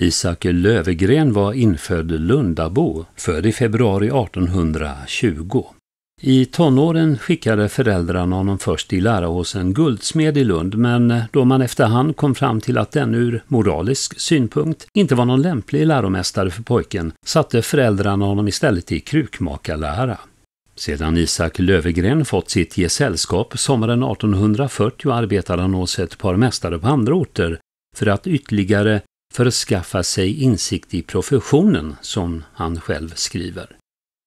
Isak Lövegren var infödd Lundabo, född i februari 1820. I tonåren skickade föräldrarna honom först i lära hos en guldsmed i Lund men då man efterhand kom fram till att den ur moralisk synpunkt inte var någon lämplig läromästare för pojken satte föräldrarna honom istället i krukmakarlära. Sedan Isak Lövegren fått sitt gesällskap sommaren 1840 arbetade han hos ett par mästare på andra orter för att ytterligare förskaffa sig insikt i professionen, som han själv skriver.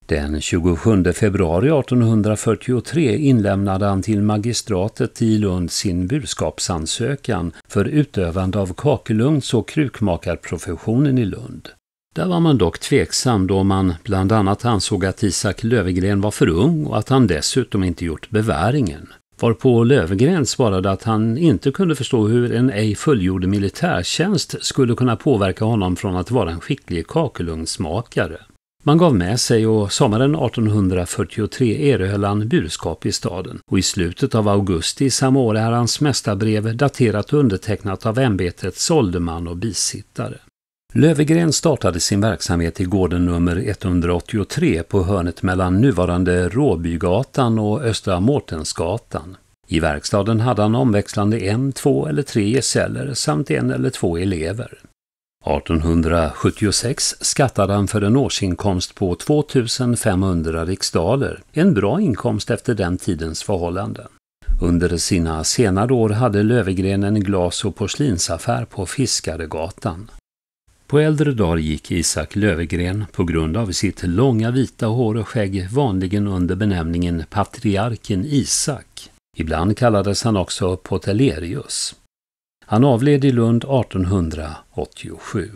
Den 27 februari 1843 inlämnade han till magistratet i Lund sin burskapsansökan för utövande av kakelugns- och krukmakarprofessionen i Lund. Där var man dock tveksam då man bland annat ansåg att Isak Lövegren var för ung och att han dessutom inte gjort beväringen. Varpå Lövgren svarade att han inte kunde förstå hur en ej fullgjord militärtjänst skulle kunna påverka honom från att vara en skicklig kakelugnsmakare. Man gav med sig och sommaren 1843 erhöll han burskap i staden och i slutet av augusti samma år är hans mästarbrev daterat och undertecknat av ämbetets ålderman och bisittare. Lövegren startade sin verksamhet i gården nummer 183 på hörnet mellan nuvarande Råbygatan och Östra Mårtensgatan. I verkstaden hade han omväxlande en, två eller tre gesäller samt en eller två elever. 1876 skattade han för en årsinkomst på 2500 riksdaler, en bra inkomst efter den tidens förhållanden. Under sina senare år hade Lövegren en glas- och porslinsaffär på Fiskaregatan. På äldre dagar gick Isak Lövegren på grund av sitt långa vita hår och skägg vanligen under benämningen patriarken Isak. Ibland kallades han också Potellerius. Han avled i Lund 1887.